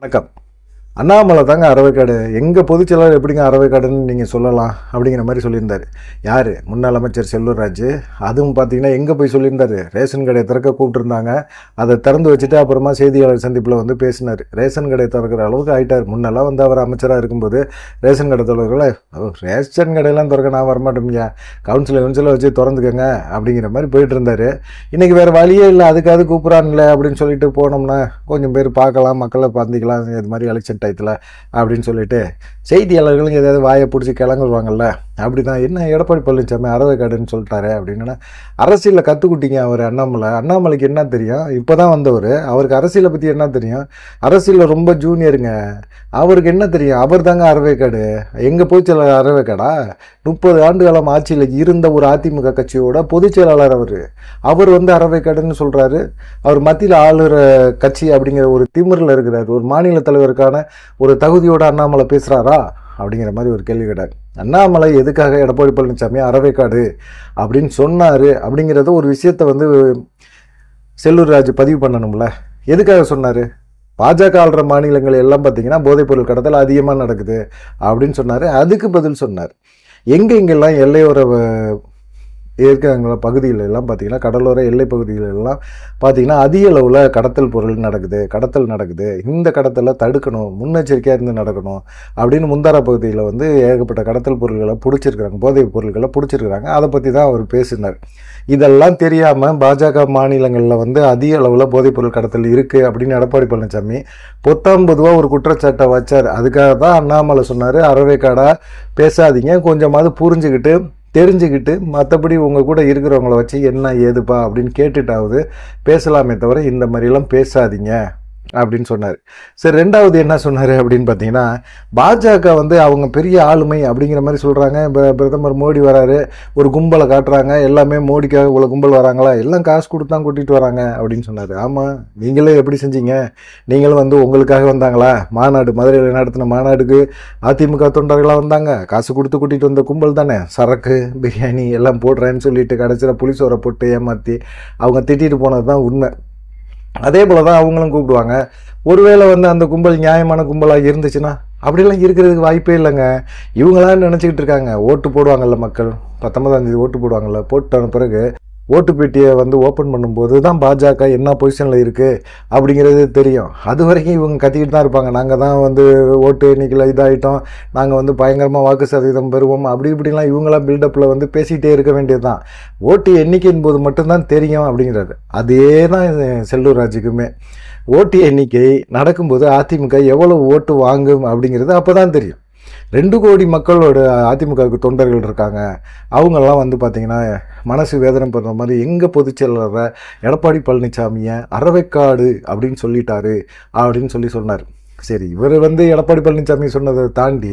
வணக்கம். அண்ணாமலை தாங்க அறவைக்காடு. எங்கள் பொதுச்செயலாளர் எப்படிங்க அறவைக்காடுன்னு நீங்கள் சொல்லலாம் அப்படிங்கிற மாதிரி சொல்லியிருந்தார். யார்? முன்னாள் அமைச்சர் செல்லூர்ராஜ். அதுவும் பார்த்தீங்கன்னா எங்கே போய் சொல்லியிருந்தார்? ரேஷன் கடையை திறக்க கூப்பிட்டுருந்தாங்க. அதை திறந்து வச்சுட்டு அப்புறமா செய்தியாளர் சந்திப்பில் வந்து பேசினார். ரேஷன் கடை திறக்கிற அளவுக்கு ஆயிட்டார். முன்னெல்லாம் வந்து அவர் அமைச்சராக இருக்கும்போது ரேஷன் கடை திறக்கல. ரேஷன் கடையெல்லாம் திறக்க நான் வரமாட்டோம்யா கவுன்சிலர் கவுன்சிலர் வச்சு திறந்துக்கங்க அப்படிங்கிற மாதிரி போயிட்டு இருந்தார் இன்றைக்கி வேறு வழியே இல்லை. அதுக்காவது கூப்பிட்றான்ல அப்படின்னு சொல்லிட்டு போனோம்னா கொஞ்சம் பேர் பார்க்கலாம் மக்களை பார்த்திக்கலாம். இது மாதிரி எலெக்ஷன் விவசாயத்தில் அப்படின்னு சொல்லிட்டு செய்தியாளர்களும் ஏதாவது வாயை பிடிச்சி கிளங்குவாங்கள்ல அப்படி தான் என்ன எடப்பாடி பழனிசாமி அறவைக்காடுன்னு சொல்லிட்டாரு அப்படின்னா அரசியலில் கற்றுக்குட்டிங்க அவர் அண்ணாமலை. அண்ணாமலைக்கு என்ன தெரியும்? இப்போ தான் வந்தவர். அவருக்கு அரசியலை பற்றி என்ன தெரியும்? அரசியலில் ரொம்ப ஜூனியருங்க அவருக்கு என்ன தெரியும்? அவர் தாங்க அறவைக்காடு. எங்கே போய் சில அறவைக்காடா? முப்பது ஆண்டு காலம் ஆட்சியில் இருந்த ஒரு அதிமுக கட்சியோட பொதுச் செயலாளர் அவர். அவர் வந்து அறவைக்காடுன்னு சொல்கிறாரு அவர் மத்தியில் ஆளுகிற கட்சி அப்படிங்கிற ஒரு திமிரில் இருக்கிறார். ஒரு மாநில தலைவருக்கான ஒரு தகுதியோட அண்ணாமலை பேசுகிறாரா அப்படிங்கிற மாதிரி ஒரு கேள்வி கேட்டார். அண்ணாமலை எதுக்காக எடப்பாடி பழனிசாமி அறவைக்காடு அப்படின்னு சொன்னார் அப்படிங்கிறத ஒரு விஷயத்தை வந்து செல்லூர் ராஜ் பதிவு பண்ணணும்ல. எதுக்காக சொன்னார்? பாஜக ஆள்ற மாநிலங்கள் எல்லாம் பார்த்தீங்கன்னா போதைப்பொருள் கடத்தல் அதிகமாக நடக்குது அப்படின்னு சொன்னார். அதுக்கு பதில் சொன்னார். எங்கே இங்கெல்லாம் எல்லையோர வ- பகுதிகள் எல்லாம் பார்த்தீங்கன்னா கடலோர எல்லை பகுதிகள் எல்லாம் பார்த்தீங்கன்னா அதிக அளவில் கடத்தல் பொருள் நடக்குது கடத்தல் நடக்குது. இந்த கடத்தலை தடுக்கணும் முன்னெச்சரிக்கையாக இருந்து நடக்கணும் அப்படின்னு முந்தார பகுதியில் வந்து ஏகப்பட்ட கடத்தல் பொருள்களை பிடிச்சிருக்கிறாங்க போதைப் பொருட்களை பிடிச்சிருக்கிறாங்க. அதை பற்றி தான் அவர் பேசினார். இதெல்லாம் தெரியாமல் பாஜக மாநிலங்களில் வந்து அதிக அளவில் போதைப்பொருள் கடத்தல் இருக்குது அப்படின்னு எடப்பாடி பழனிசாமி பொத்தாம் பொதுவாக ஒரு குற்றச்சாட்டை வச்சார். அதுக்காக தான் அண்ணாமலை சொன்னார் அறவைக்காடாக பேசாதீங்க. கொஞ்சமாவது புரிஞ்சுக்கிட்டு தெரிஞ்சுக்கிட்டு மற்றபடி உங்கள் கூட இருக்கிறவங்கள வச்சு என்ன ஏதுப்பா அப்படின்னு கேட்டுட்டாவது பேசலாமே தவிர இந்த மாதிரிலாம் பேசாதீங்க. அப்படின்னு சொன்னார். சரி ரெண்டாவது என்ன சொன்னார் அப்படின்னு பார்த்தீங்கன்னா பாஜக வந்து அவங்க பெரிய ஆளுமை அப்படிங்கிற மாதிரி சொல்கிறாங்க இப்போ பிரதமர் மோடி வராரு ஒரு கும்பலை காட்டுறாங்க எல்லாமே மோடிக்காக இவ்வளோ கும்பல் வராங்களா? எல்லாம் காசு கொடுத்து தான் கூட்டிகிட்டு வராங்க அப்படின்னு சொன்னார். ஆமாம் நீங்களே எப்படி செஞ்சீங்க? நீங்களும் வந்து உங்களுக்காக வந்தாங்களா? மாநாடு மதுரையில் நடத்தின மாநாடுக்கு அதிமுக தொண்டர்களாக வந்தாங்க. காசு கொடுத்து கூட்டிகிட்டு வந்த கும்பல் தானே? சரக்கு பிரியாணி எல்லாம் போடுறேன்னு சொல்லிட்டு கடைசியில் புளிசோரை போட்டு ஏமாற்றி அவங்க திட்டிகிட்டு போனது தான் உண்மை. அதே போல தான் அவங்களும் கூப்பிடுவாங்க. ஒருவேளை வந்து அந்த கும்பல் நியாயமான கும்பலாக இருந்துச்சுன்னா அப்படிலாம் இருக்கிறதுக்கு வாய்ப்பே இல்லைங்க. இவங்களாம் நினச்சிக்கிட்டு இருக்காங்க. ஓட்டு போடுவாங்கல்ல மக்கள். பத்தொன்பதாம் தேதி ஓட்டு போடுவாங்கல்ல. போட்டான பிறகு ஓட்டு பெட்டியை வந்து ஓப்பன் பண்ணும்போது தான் பாஜக என்ன பொசிஷனில் இருக்குது அப்படிங்கிறது தெரியும். அது வரைக்கும் இவங்க கத்திக்கிட்டு தான் இருப்பாங்க. நாங்கள் தான் வந்து ஓட்டு எண்ணிக்கையில் இதாகிட்டோம் நாங்கள் வந்து பயங்கரமாக வாக்கு சதவீதம் பெறுவோம். அப்படி இப்படிலாம் இவங்களாம் பில்டப்பில் வந்து பேசிக்கிட்டே இருக்க வேண்டியது தான் ஓட்டு எண்ணிக்கையின் போது மட்டும்தான் தெரியும் அப்படிங்கிறது. அதே தான் செல்லூர் ராஜுக்குமே. ஓட்டு எண்ணிக்கை நடக்கும்போது அதிமுக எவ்வளோ ஓட்டு வாங்கும் அப்படிங்கிறது அப்போ தான் தெரியும். ரெண்டு கோடி மக்களோட அதிமுகவுக்கு தொண்டர்கள் இருக்காங்க. அவங்கெல்லாம் வந்து பார்த்திங்கன்னா மனசு வேதனை பண்ணுற மாதிரி எங்கள் பொதுச் செயலாளரை எடப்பாடி பழனிசாமியை அறவைக்காடு அப்படின்னு சொல்லிட்டாரு அப்படின்னு சொல்லி சொன்னார். சரி இவர் வந்து எடப்பாடி பழனிசாமி சொன்னதை தாண்டி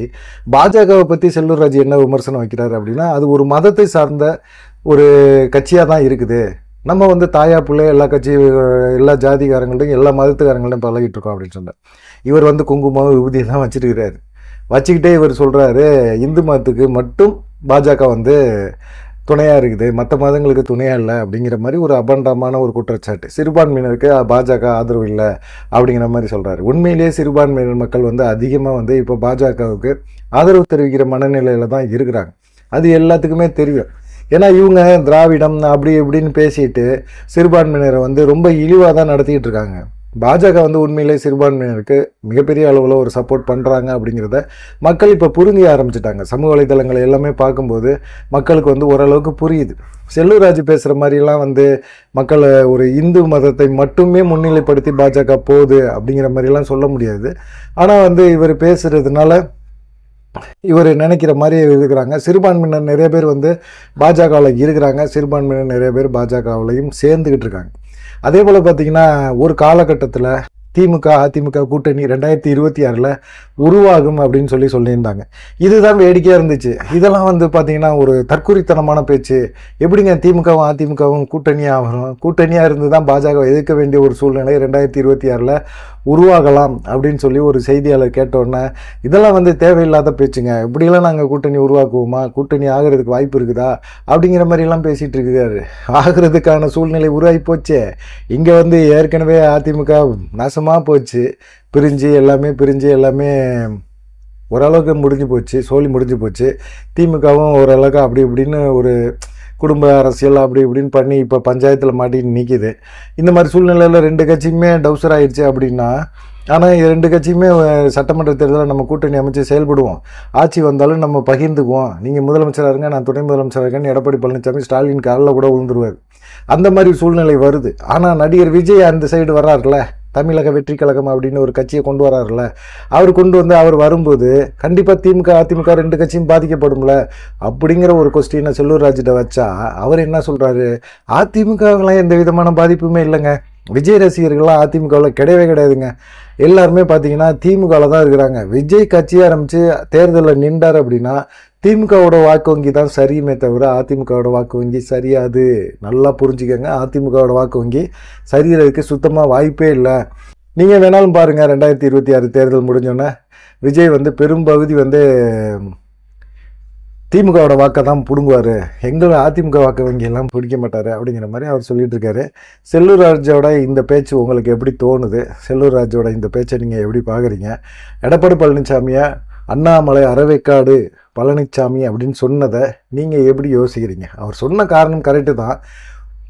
பாஜகவை பற்றி செல்லூர் ராஜு என்ன விமர்சனம் வைக்கிறாரு அப்படின்னா அது ஒரு மதத்தை சார்ந்த ஒரு கட்சியாக தான் இருக்குது. நம்ம வந்து தாயா பிள்ளை எல்லா கட்சி எல்லா ஜாதிகாரங்கள்ட்டையும் எல்லா மதத்துக்காரங்கள்டையும் பழகிட்டு இருக்கோம் அப்படின்னு சொன்னார். இவர் வந்து குங்குமம் விபூதியெல்லாம் வச்சுருக்கிறாரு. வச்சுக்கிட்டே இவர் சொல்கிறாரு இந்து மதத்துக்கு மட்டும் பாஜக வந்து துணையாக இருக்குது மற்ற மதங்களுக்கு துணையாக இல்லை அப்படிங்கிற மாதிரி ஒரு அபண்டமான ஒரு குற்றச்சாட்டு. சிறுபான்மையினருக்கு பாஜக ஆதரவு இல்லை அப்படிங்கிற மாதிரி சொல்கிறாரு உண்மையிலேயே சிறுபான்மையினர் மக்கள் வந்து அதிகமாக வந்து இப்போ பாஜகவுக்கு ஆதரவு தெரிவிக்கிற மனநிலையில் தான் இருக்கிறாங்க. அது எல்லாத்துக்குமே தெரியும். ஏன்னா இவங்க திராவிடம் அப்படி இப்படின்னு பேசிட்டு சிறுபான்மையினரை வந்து ரொம்ப இழிவாக தான் நடத்திக்கிட்டு இருக்காங்க. பாஜக வந்து உண்மையிலே சிறுபான்மையினருக்கு மிகப்பெரிய அளவில் ஒரு சப்போர்ட் பண்ணுறாங்க அப்படிங்கிறத மக்கள் இப்போ புரிஞ்சு ஆரம்பிச்சிட்டாங்க. சமூக வலைதளங்களை எல்லாமே பார்க்கும்போது மக்களுக்கு வந்து ஓரளவுக்கு புரியுது. செல்லூராஜ் பேசுகிற மாதிரிலாம் வந்து மக்களை ஒரு இந்து மதத்தை மட்டுமே முன்னிலைப்படுத்தி பாஜக போகுது அப்படிங்கிற மாதிரிலாம் சொல்ல முடியாது. ஆனால் வந்து இவர் பேசுகிறதுனால இவர் நினைக்கிற மாதிரி இருக்கிறாங்க. சிறுபான்மையினர் நிறைய பேர் வந்து பாஜகவில் இருக்கிறாங்க. சிறுபான்மையினர் நிறைய பேர் பாஜகவிலையும் சேர்ந்துக்கிட்டு இருக்காங்க. அதே போல் பார்த்தீங்கன்னா ஒரு காலகட்டத்தில் திமுக அதிமுக கூட்டணி ரெண்டாயிரத்தி இருபத்தி ஆறில் உருவாகும் அப்படின்னு சொல்லி சொல்லியிருந்தாங்க. இதுதான் வேடிக்கையாக இருந்துச்சு. இதெல்லாம் வந்து பார்த்தீங்கன்னா ஒரு தற்குறித்தனமான பேச்சு. எப்படிங்க திமுகவும் அதிமுகவும் கூட்டணியாக வரும் கூட்டணியாக இருந்து தான் பாஜக எதிர்க்க வேண்டிய ஒரு சூழ்நிலை ரெண்டாயிரத்தி இருபத்தி ஆறில் உருவாகலாம் அப்படின்னு சொல்லி ஒரு செய்தியாளர் கேட்டோன்னே இதெல்லாம் வந்து தேவையில்லாத பேச்சுங்க. இப்படிலாம் நாங்கள் கூட்டணி உருவாக்குவோமா? கூட்டணி ஆகிறதுக்கு வாய்ப்பு இருக்குதா? அப்படிங்கிற மாதிரிலாம் பேசிகிட்டு இருக்காரு. ஆகிறதுக்கான சூழ்நிலை உருவாகி போச்சே. இங்கே வந்து ஏற்கனவே அதிமுக நாசம் நாசமாக போச்சு. பிரிஞ்சு எல்லாமே பிரிஞ்சு எல்லாமே ஓரளவுக்கு முடிஞ்சு போச்சு. சோழி முடிஞ்சு போச்சு. திமுகவும் ஓரளவுக்கு அப்படி இப்படின்னு ஒரு குடும்ப அரசியல் அப்படி இப்படின்னு பண்ணி இப்போ பஞ்சாயத்தில் மாட்டின்னு நிற்கிது இந்த மாதிரி சூழ்நிலையில் ரெண்டு கட்சியுமே டவுசர் ஆகிடுச்சு அப்படின்னா ஆனால் இது ரெண்டு கட்சியுமே சட்டமன்ற தேர்தலில் நம்ம கூட்டணி அமைச்சு செயல்படுவோம். ஆட்சி வந்தாலும் நம்ம பகிர்ந்துக்குவோம். நீங்கள் முதலமைச்சராக இருங்க நான் துணை முதலமைச்சராக இருக்கேன்னு எடப்பாடி பழனிசாமி ஸ்டாலின் காலில் கூட விழுந்துருவார். அந்த மாதிரி சூழ்நிலை வருது. ஆனால் நடிகர் விஜய் அந்த சைடு வர்றாருல தமிழக வெற்றி கழகம் அப்படின்னு ஒரு கட்சியை கொண்டு வராருல அவர் கொண்டு வந்து அவர் வரும்போது கண்டிப்பாக திமுக அதிமுக ரெண்டு கட்சியும் பாதிக்கப்படும்ல அப்படிங்கிற ஒரு கொஸ்டினை செல்லூர் ராஜிட்ட வச்சா அவர் என்ன சொல்கிறாரு அதிமுகவெல்லாம் எந்த விதமான பாதிப்புமே இல்லைங்க. விஜய் ரசிகர்கள்லாம் அதிமுகவில் கிடையவே கிடையாதுங்க. எல்லாருமே பார்த்தீங்கன்னா திமுகவில் தான் இருக்கிறாங்க. விஜய் கட்சி ஆரம்பித்து தேர்தலில் நின்றார் அப்படின்னா திமுகவோட வாக்கு வங்கி தான் சரியுமே தவிர அதிமுகவோட வாக்கு வங்கி சரியாது. நல்லா புரிஞ்சுக்கோங்க. அதிமுகவோட வாக்கு வங்கி சரியறதுக்கு சுத்தமாக வாய்ப்பே இல்லை. நீங்கள் வேணாலும் பாருங்கள் ரெண்டாயிரத்தி இருபத்தி ஆறு தேர்தல் முடிஞ்சோன்னே. விஜய் வந்து பெரும்பகுதி வந்து திமுகவோட வாக்கை தான் பிடுங்குவார். எங்களை அதிமுக வாக்கு வங்கியெல்லாம் பிடிக்க மாட்டார் அப்படிங்கிற மாதிரி அவர் சொல்லிட்டு இருக்காரு செல்லூர் ராஜோட இந்த பேச்சு உங்களுக்கு எப்படி தோணுது? செல்லூர் ராஜோட இந்த பேச்சை நீங்கள் எப்படி பார்க்குறீங்க எடப்பாடி பழனிசாமியை அண்ணாமலை அறவைக்காடு பழனிசாமி அப்படின்னு சொன்னதை நீங்கள் எப்படி யோசிக்கிறீங்க? அவர் சொன்ன காரணம் கரெக்டு தான்.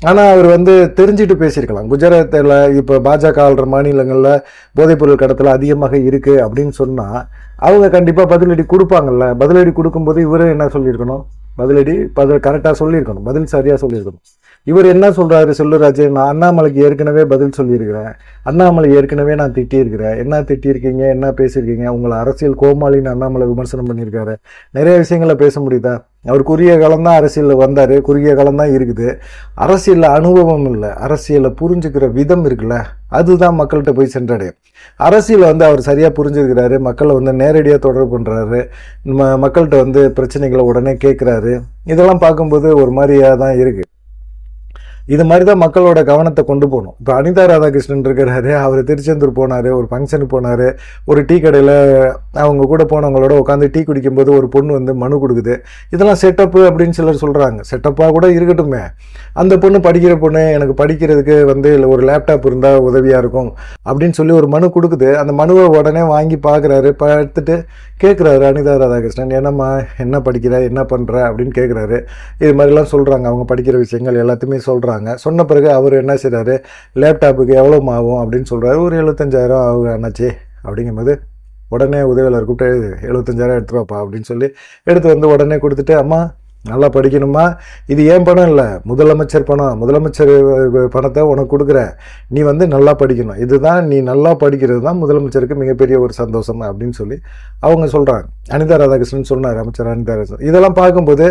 ஆனால் அவர் வந்து தெரிஞ்சுட்டு பேசியிருக்கலாம். குஜராத்தில் இப்போ பாஜக ஆள்ற மாநிலங்களில் போதைப்பொருள் கடத்தல் அதிகமாக இருக்குது அப்படின்னு சொன்னால் அவங்க கண்டிப்பாக பதிலடி கொடுப்பாங்கல்ல. பதிலடி கொடுக்கும்போது இவரும் என்ன சொல்லியிருக்கணும்? பதிலடி பதில் கரெக்டாக சொல்லியிருக்கணும். பதில் சரியாக சொல்லியிருக்கணும். இவர் என்ன சொல்கிறாரு செல்லுராஜ் நான் அண்ணாமலைக்கு ஏற்கனவே பதில் சொல்லியிருக்கிறேன். அண்ணாமலை ஏற்கனவே நான் திட்டியிருக்கிறேன். என்ன திட்டியிருக்கீங்க? என்ன பேசியிருக்கீங்க? உங்களை அரசியல் கோமாளின்னு அண்ணாமலை விமர்சனம் பண்ணியிருக்காரு. நிறைய விஷயங்களை பேச முடியுதா? அவர் குறுகிய காலம் தான் அரசியலில் வந்தார். குறுகிய காலம் தான் இருக்குது. அரசியலில் அனுபவம் இல்லை. அரசியலை புரிஞ்சுக்கிற விதம் இருக்குல்ல. அதுதான் மக்கள்கிட்ட போய் சென்றடையும். அரசியலை வந்து அவர் சரியாக புரிஞ்சுக்கிறாரு. மக்களை வந்து நேரடியாக தொடர்பு பண்ணுறாரு ம மக்கள்கிட்ட வந்து பிரச்சனைகளை உடனே கேட்குறாரு இதெல்லாம் பார்க்கும்போது ஒரு மாதிரியாக தான் இருக்குது இது மாதிரி தான் மக்களோட கவனத்தை கொண்டு போகணும். இப்போ அனிதா ராதாகிருஷ்ணன் இருக்கிறாரு அவர் திருச்செந்தூர் போனார் ஒரு ஃபங்க்ஷனுக்கு போனார் ஒரு டீ கடையில் அவங்க கூட போனவங்களோட உட்காந்து டீ குடிக்கும்போது ஒரு பொண்ணு வந்து மனு கொடுக்குது. இதெல்லாம் செட்டப்பு அப்படின்னு சிலர் சொல்கிறாங்க செட்டப்பாக கூட இருக்கட்டுமே. அந்த பொண்ணு படிக்கிற பொண்ணு எனக்கு படிக்கிறதுக்கு வந்து இல்லை ஒரு லேப்டாப் இருந்தால் உதவியாக இருக்கும் அப்படின்னு சொல்லி ஒரு மனு கொடுக்குது. அந்த மனுவை உடனே வாங்கி பார்க்குறாரு பார்த்துட்டு கேட்குறாரு அனிதா ராதாகிருஷ்ணன் என்னம்மா என்ன படிக்கிற என்ன பண்ணுற அப்படின்னு கேட்குறாரு இது மாதிரிலாம் சொல்கிறாங்க அவங்க படிக்கிற விஷயங்கள் எல்லாத்தையுமே சொல்கிறாங்க சொன்ன பிறகு அவர் என்ன செய்கிறாரு லேப்டாப்புக்கு எவ்வளோ ஆகும் அப்படின்னு சொல்கிறாரு ஒரு எழுபத்தஞ்சாயிரம் ஆகும் அண்ணாச்சி அப்படிங்கும்போது உடனே உதவியாளர் கூப்பிட்டு எழுபத்தஞ்சாயிரம் எடுத்துருவாப்பா அப்படின்னு சொல்லி எடுத்து வந்து உடனே கொடுத்துட்டு அம்மா நல்லா படிக்கணுமா? இது ஏன் பணம் இல்லை? முதலமைச்சர் பணம். முதலமைச்சர் பணத்தை உனக்கு கொடுக்குறேன். நீ வந்து நல்லா படிக்கணும். இதுதான் நீ நல்லா படிக்கிறது தான் முதலமைச்சருக்கு மிகப்பெரிய ஒரு சந்தோஷம் அப்படின்னு சொல்லி அவங்க சொல்கிறாங்க அனிதா ராதாகிருஷ்ணன் சொன்னார் அமைச்சர் அனிதா ராதாகிருஷ்ணன். இதெல்லாம் பார்க்கும்போது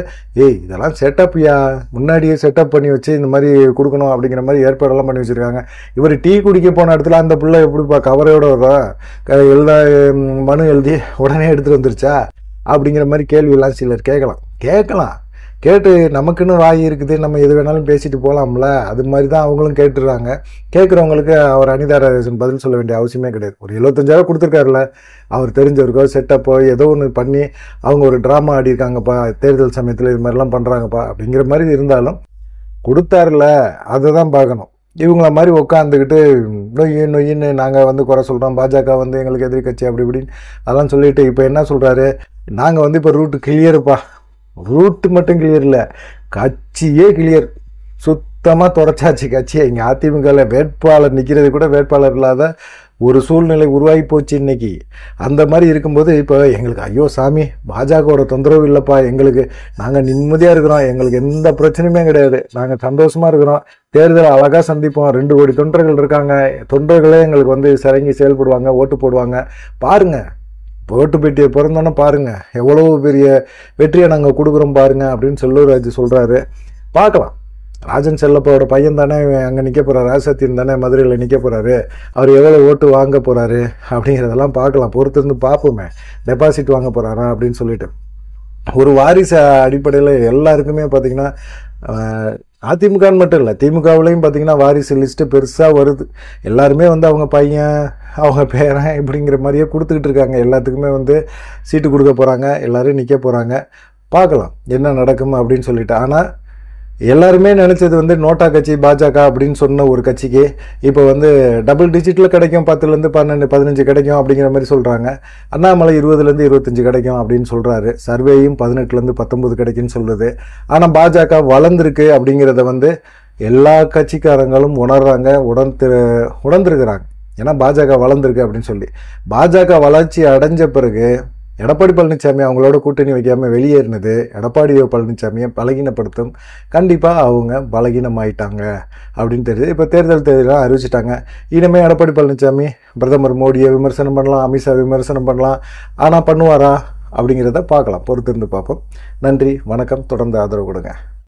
ஏய் இதெல்லாம் செட்டப்யா முன்னாடியே செட்டப் பண்ணி வச்சு இந்த மாதிரி கொடுக்கணும் அப்படிங்கிற மாதிரி ஏற்பாடெல்லாம் பண்ணி வச்சுருக்காங்க. இவர் டீ குடிக்க போன இடத்துல அந்த பிள்ளை எப்படிப்பா கவரையோட வர்றா எழுதா எழுத மனு எழுதி உடனே எடுத்துகிட்டு வந்துருச்சா? அப்படிங்கிற மாதிரி கேள்வியெல்லாம் சிலர் கேட்கலாம். கேட்கலாம். கேட்டு நமக்குன்னு வாய் இருக்குது நம்ம எது வேணாலும் பேசிட்டு போகலாம்ல அது மாதிரி தான் அவங்களும் கேட்டுடுறாங்க கேட்குறவங்களுக்கு அவர் அனிதா ராஜேஷன் பதில் சொல்ல வேண்டிய அவசியமே கிடையாது. ஒரு எழுபத்தஞ்சாயிரம் கொடுத்துருக்காருல. அவர் தெரிஞ்சவருக்கோ செட்டப்போ ஏதோ ஒன்று பண்ணி அவங்க ஒரு ட்ராமா ஆடிருக்காங்கப்பா தேர்தல் சமயத்தில் இது மாதிரிலாம் பண்ணுறாங்கப்பா அப்படிங்கிற மாதிரி இருந்தாலும் கொடுத்தாருல அதை தான் பார்க்கணும். இவங்கள மாதிரி உட்காந்துக்கிட்டு நொய் நொய்யின்னு நாங்கள் வந்து குறை சொல்கிறோம் பாஜக வந்து எங்களுக்கு எதிர்கட்சி அப்படி இப்படின்னு அதெல்லாம் சொல்லிட்டு இப்போ என்ன சொல்கிறாரு நாங்கள் வந்து இப்போ ரூட்டு கிளியருப்பா ரூட்டு மட்டும் கிளியர் இல்லை. கட்சியே கிளியர் சுத்தமாக தொடச்சாச்சு கட்சியை. இங்கே அதிமுகவில் வேட்பாளர் நிற்கிறது கூட வேட்பாளர் இல்லாத ஒரு சூழ்நிலை உருவாகி போச்சு இன்றைக்கி அந்த மாதிரி இருக்கும்போது இப்போ எங்களுக்கு ஐயோ சாமி பாஜகவோட தொந்தரவு இல்லைப்பா. எங்களுக்கு நாங்கள் நிம்மதியாக இருக்கிறோம். எங்களுக்கு எந்த பிரச்சனையுமே கிடையாது. நாங்கள் சந்தோஷமாக இருக்கிறோம். தேர்தல் அழகாக சந்திப்போம். ரெண்டு கோடி தொண்டர்கள் இருக்காங்க. தொண்டர்களே எங்களுக்கு வந்து சிறங்கி செயல்படுவாங்க ஓட்டு போடுவாங்க. பாருங்கள் பெட்டியை பிறந்தோன்னே பாருங்கள் எவ்வளோ பெரிய வெற்றியை நாங்கள் கொடுக்குறோம் பாருங்கள் அப்படின்னு செல்லூராஜ் சொல்கிறாரு பார்க்கலாம். ராஜன் செல்லப்பாவோட பையன் தானே அங்கே நிற்க போகிறாரு ராசத்தின் தானே மதுரையில் நிற்க போகிறாரு அவர் எவ்வளோ ஓட்டு வாங்க போகிறாரு அப்படிங்கிறதெல்லாம் பார்க்கலாம். பொறுத்திருந்து பார்ப்போமே. டெபாசிட் வாங்க போகிறாரா அப்படின்னு சொல்லிட்டு. ஒரு வாரிசு அடிப்படையில் எல்லாருக்குமே பார்த்திங்கன்னா அதிமுகன்னு மட்டும் இல்லை திமுகவுலையும் பார்த்தீங்கன்னா வாரிசு லிஸ்ட்டு பெருசாக வருது. எல்லாருமே வந்து அவங்க பையன் அவங்க பேரன் இப்படிங்கிற மாதிரியே கொடுத்துக்கிட்டு இருக்காங்க. எல்லாத்துக்குமே வந்து சீட்டு கொடுக்க போகிறாங்க எல்லோரும் நிற்க போகிறாங்க பார்க்கலாம் என்ன நடக்கும் அப்படின்னு சொல்லிட்டு. ஆனால் எல்லாருமே நினச்சது வந்து நோட்டா கட்சி பாஜக அப்படின்னு சொன்ன ஒரு கட்சிக்கு இப்போ வந்து டபுள் டிஜிட்டில் கிடைக்கும் பத்துலேருந்து பன்னெண்டு பதினஞ்சு கிடைக்கும் அப்படிங்கிற மாதிரி சொல்கிறாங்க அண்ணாமலை இருபதுலேருந்து இருபத்தஞ்சு கிடைக்கும் அப்படின்னு சொல்கிறாரு சர்வேயும் பதினெட்டுலேருந்து பத்தொம்பது கிடைக்குன்னு சொல்லுது ஆனால் பாஜக வளர்ந்துருக்கு அப்படிங்கிறத வந்து எல்லா கட்சிக்காரங்களும் உணர்றாங்க உணர்ந்து உணர்ந்துருக்கிறாங்க. ஏன்னா பாஜக வளர்ந்துருக்கு அப்படின்னு சொல்லி. பாஜக வளர்ச்சி அடைஞ்ச பிறகு எடப்பாடி பழனிசாமி அவங்களோட கூட்டணி வைக்காமல் வெளியேறினது எடப்பாடி பழனிசாமியை பலகீனப்படுத்தும். கண்டிப்பாக அவங்க பலகீனமாயிட்டாங்க அப்படின்னு தெரியுது. இப்போ தேர்தல் தேதியெல்லாம் அறிவிச்சிட்டாங்க. இனிமேல் எடப்பாடி பழனிசாமி பிரதமர் மோடியை விமர்சனம் பண்ணலாம் அமித்ஷா விமர்சனம் பண்ணலாம். ஆனால் பண்ணுவாரா அப்படிங்கிறத பார்க்கலாம். பொறுத்திருந்து பார்ப்போம். நன்றி வணக்கம். தொடர்ந்து ஆதரவு கொடுங்க.